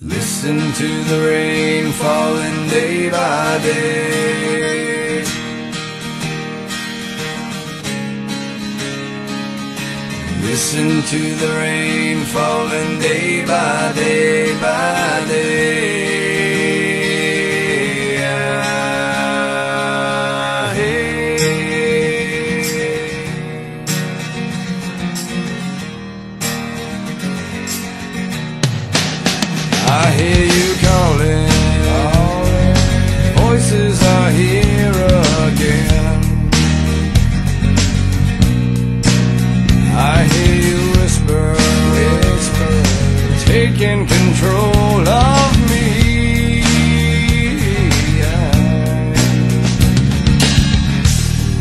Listen to the rain falling day by day. Listen to the rain falling day in control of me.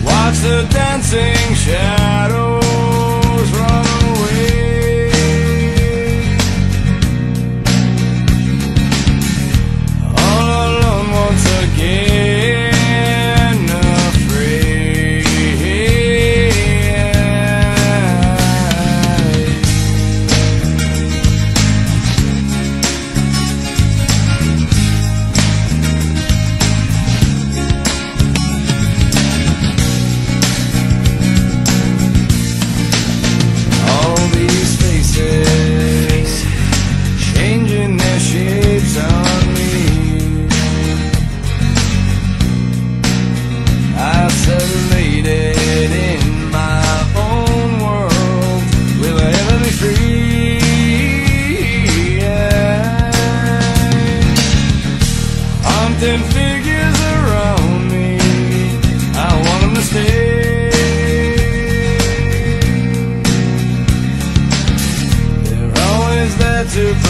Watch the dancing shadows. Tempting figures around me. I want them to stay. They're always there to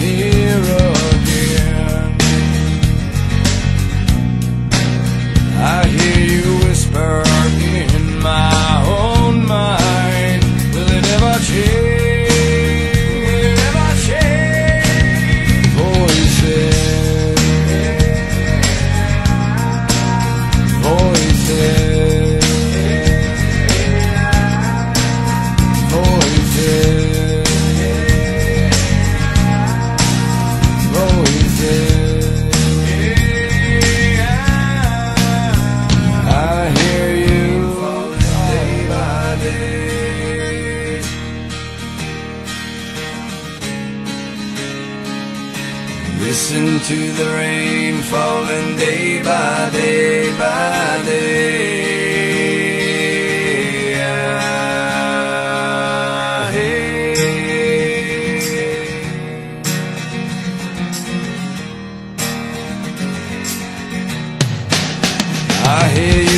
here. Listen to the rain falling day by day by day. Ah, hey. I hear